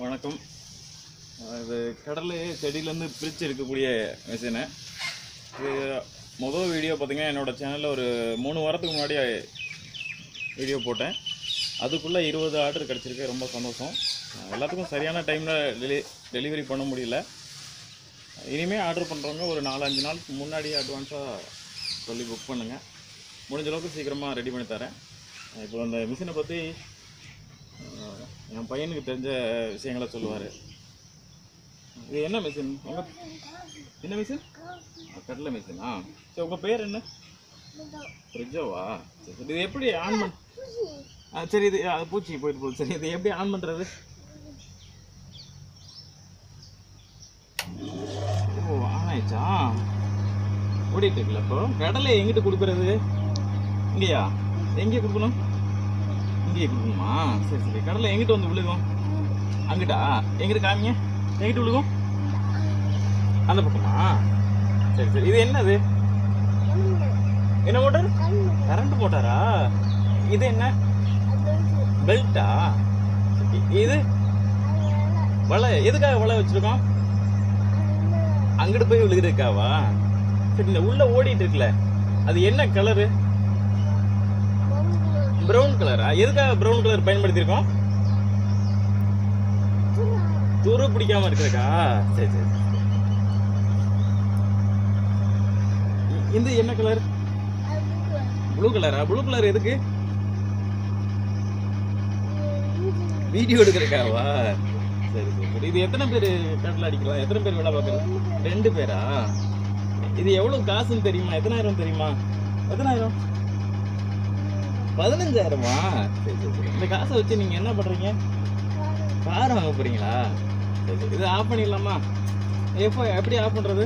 வணக்கம். இது கடல் செடியிலேருந்து பிரித்து எடுக்கக்கூடிய மிஷினு இது முதல் வீடியோ பார்த்திங்கன்னா என்னோட சேனலில் ஒரு மூணு வாரத்துக்கு முன்னாடி வீடியோ போட்டேன். அதுக்குள்ளே இருபது ஆர்டர் கிடச்சிருக்கு. ரொம்ப சந்தோஷம். எல்லாத்துக்கும் சரியான டைமில் டெலி டெலிவரி பண்ண முடியல. இனிமேல் ஆர்டர் பண்ணுறவங்க ஒரு நாலஞ்சு நாளுக்கு முன்னாடியே அட்வான்ஸாக சொல்லி புக் பண்ணுங்கள் முடிஞ்ச அளவுக்கு சீக்கிரமாக ரெடி பண்ணி தரேன். இப்போ அந்த மிஷினை பற்றி என் பையனுக்கு தெரிஞ்ச விஷயங்களை சொல்லுவார். இது என்ன மிஷின் உங்கள் என்ன மிஷின் கடலை மிஷினா சரி உங்கள் பேர் என்ன? ஃப்ரிட்ஜோவா சரி சரி இது எப்படி ஆன் பண்ண ஆ சரி இது அது பூச்சி போயிட்டு போகுது. சரி இது எப்படி ஆன் பண்ணுறது ஓ ஆன் ஆயிடுச்சா? ஓடிட்டு இருக்குல்ல இப்போ. கடலை எங்கிட்டு கொடுக்குறது? இங்கேயா? எங்கே கொடுக்கணும்? இங்கேயே கொடுக்கணுமா சரி சரி. கடலில் எங்கிட்ட வந்து விழுகும். அங்கிட்டா? எங்கிட்ட காமிங்க எங்கிட்ட விழுகும்? அந்த பக்கமா? சரி சரி. இது என்னது? என்ன மோட்டார் கரண்ட் மோட்டாரா இது என்ன? பெல்ட்டா இது? வலை. எதுக்காக வலை வச்சிருக்கோம்? அங்கிட்டு போய் விழுகிறதுக்காவா? சரி இந்த உள்ள ஓடிட்டு இருக்குல்ல. அது என்ன கலரு ப்ரௌன் கலரா எதுக்காக ப்ரௌன் கலர் பயன்படுத்தியிருக்கோம்? துரு பிடிக்காம இருக்கிறக்கா சரி சரி இந்த இது என்ன கலர் ப்ளூ கலரா ப்ளூ கலர் எதுக்கு? வீடியோ எடுக்கிறக்காவா சரி சரி சரி. இது எத்தனை பேர் கடலில் அடிக்கலாம்? எத்தனை பேர் வேலை பார்க்குறது? ரெண்டு பேரா? இது எவ்வளோ காசுன்னு தெரியுமா? எத்தனாயிரம் தெரியுமா? எத்தனாயிரம்? பதினஞ்சாயிரமா? சரி சரி சரி. இந்த காசை வச்சு நீங்கள் என்ன பண்ணுறீங்க கார் வாங்க போகிறீங்களா சரி சரி. இது ஆஃப் பண்ணிடலாமா? எப்போ எப்படி ஆஃப் பண்ணுறது